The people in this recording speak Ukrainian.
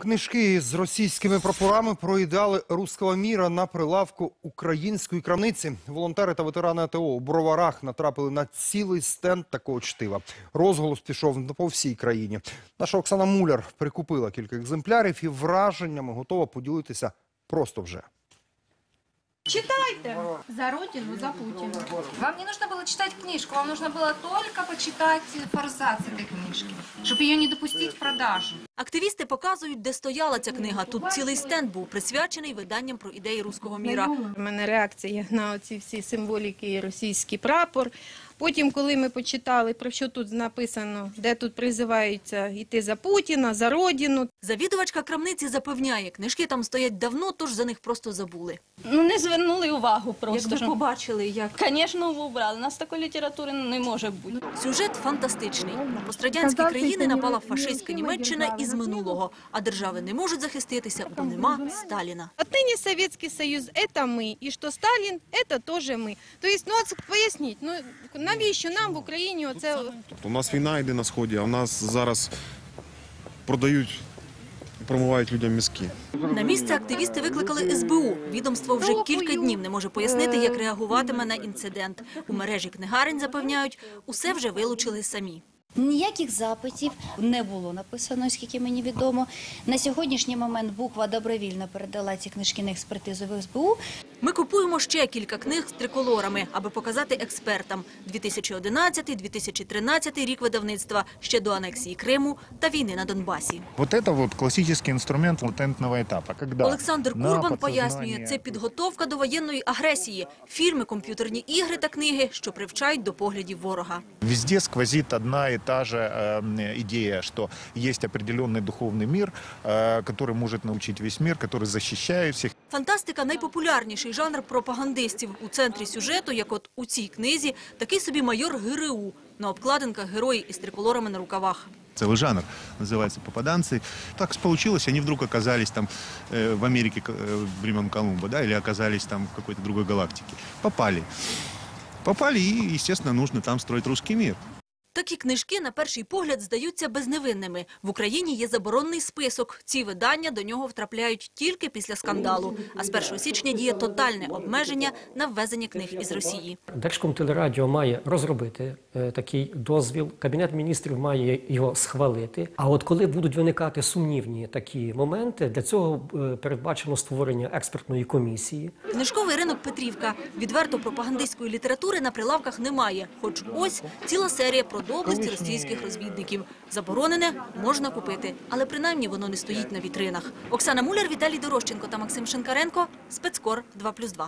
Книжки з російськими прапорами про ідеали міра на прилавку української крамниці. Волонтери та ветерани АТО у Броварах натрапили на цілий стенд такого чтива. Розголос пішов по всій країні. Наша Оксана Муляр прикупила кілька екземплярів і враженнями готова поділитися просто вже. Читайте. За Родину, за Путина. Вам не нужно было читать книжку, вам нужно было только почитать форзац этой книжки, чтобы ее не допустить к продаже. Активісти показують, де стояла ця книга. Тут цілий стенд був присвячений виданням про ідеї руського міра. У мене реакція на ці всі символіки і російський прапор. Потім, коли ми почитали, про що тут написано, де тут призиваються йти за Путіна, за Родину. Завідувачка крамниці запевняє, книжки там стоять давно, тож за них просто забули. Ну, не звернули увагу просто. Якби що- побачили, як Звісно, убрали. У нас такої літератури не може бути. сюжет фантастичний. На пострадянські країни напала фашистська Німеччина із минулого, а держави не можуть захиститися, бо нема Сталіна. Отныне Советский Союз – это мы, и что Сталин – это тоже мы. То есть, ну, от поясніть, ну, навіщо нам в Україні оце... Тобто у нас війна йде на сході, а в нас зараз продають, промивають людям мізки. На місце активісти викликали СБУ. Відомство вже кілька днів не може пояснити, як реагуватиме на інцидент. У мережі книгарень запевняють, усе вже вилучили самі. Ніяких запитів не було написано, скільки мені відомо. На сьогоднішній момент буква добровільно передала ці книжки на експертизу в СБУ. Ми купуємо ще кілька книг з триколорами, аби показати експертам. 2011-2013 рік видавництва, ще до анексії Криму та війни на Донбасі. Вот это вот классический инструмент латентного этапа, когда Олександр Курбан пояснює, це підготовка до воєнної агресії, фільми, комп'ютерні ігри та книги, що привчають до поглядів ворога. Везде сквозит одна и та же э, идея, что есть определенный духовный мир, э, который может научить весь мир, который защищает всех. Фантастика – найпопулярніший жанр пропагандистів. У центрі сюжету, як от у цій книзі, такий собі майор ГРУ. На обкладинках герої із триколорами на рукавах. целый жанр, называется «Попаданцы». Так получилось, они вдруг оказались там э, в Америке э, времен Колумба, да, или оказались там в какой-то другой галактике. Попали. Попали, и, естественно, нужно там строить русский мир. Такі книжки, на перший погляд, здаються безневинними. В Україні є заборонний список. Ці видання до нього втрапляють тільки після скандалу. А з 1 січня діє тотальне обмеження на ввезення книг із Росії. Держкомтелерадіо має розробити е, такий дозвіл, Кабінет міністрів має його схвалити. А от коли будуть виникати сумнівні такі моменти, для цього е, передбачено створення експертної комісії. Книжковий ринок Петрівка. Відверто пропагандистської літератури на прилавках немає. Хоч ось ціла серія про доблесті російських розвідників. Заборонене можна купити, але принаймні воно не стоїть на вітринах. Оксана Муляр, Віталій Дорощенко та Максим Шинкаренко. Спецкор 2+,2.